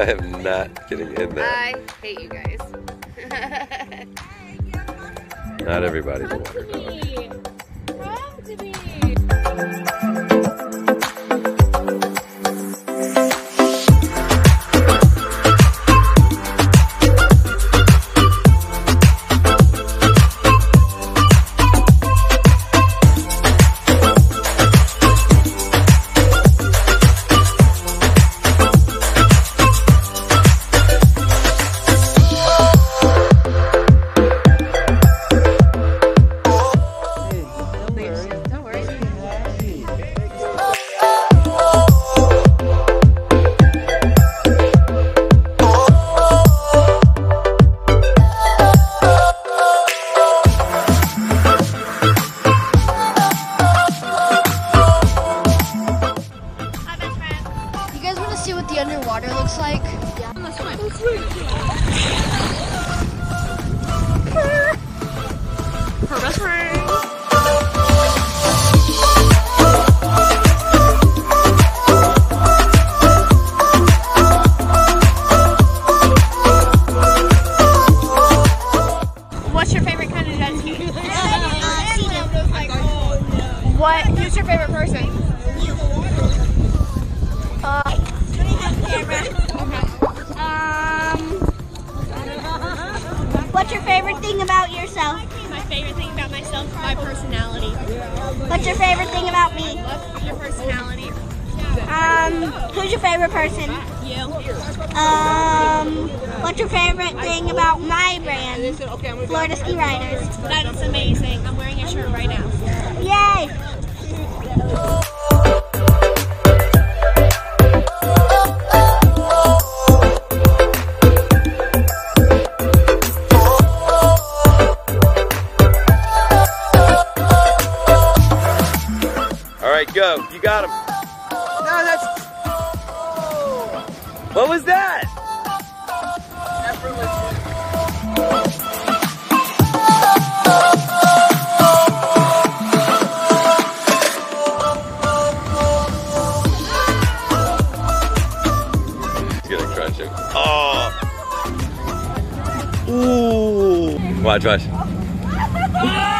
I am not getting in there. I hate you guys. Not everybody's a water dog. See what the underwater looks like? Yeah. Let's swim. Her best friend. What's your favorite kind of jet ski? Oh, what? Who's your favorite person? My personality. What's your favorite thing about me? What's your personality? Um, who's your favorite person? You. Um, what's your favorite thing about my brand? Florida Ski Riders. That's amazing. I'm wearing a shirt right now. Yay! Go. You got him. No, that's. What was that? He's gonna crunch him. Oh. Ooh. Watch, watch.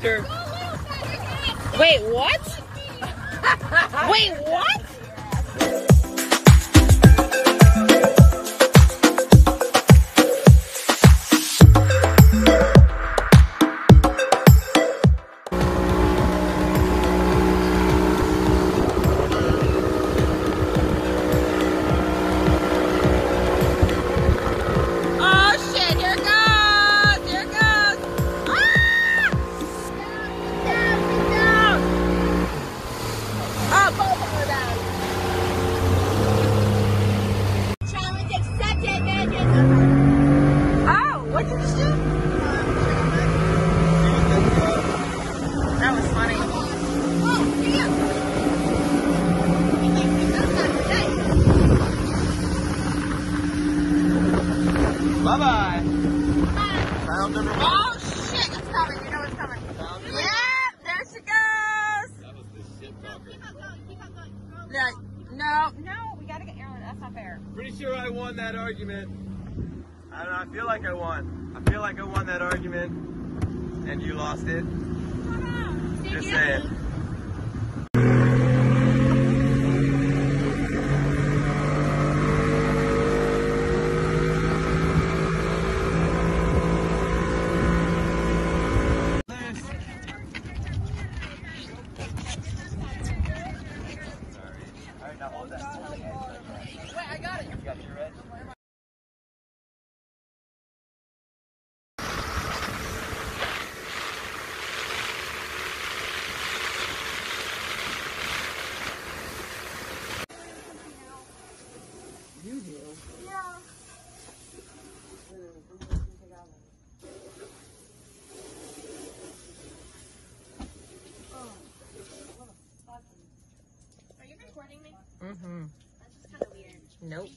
Faster. Wait, what? Wait, what? Round number one. Oh shit, it's coming. You know it's coming. Yeah, there she goes. That was the shit talker. No, no, no. We gotta get Aaron. That's not fair. Pretty sure I won that argument. I don't know. I feel like I won. I feel like I won that argument, and you lost it. Just saying. Nope.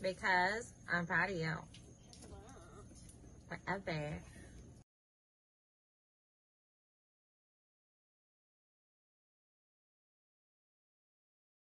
Because I'm proud of you. Forever.